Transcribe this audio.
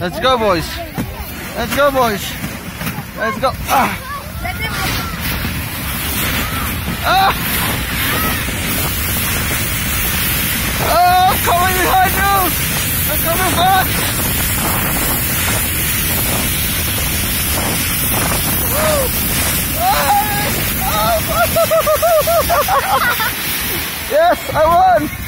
Let's go, boys. Let's go, boys. Let's go. Ah. Ah. Oh, I'm coming behind you. I'm coming back. Ah. yes, I won.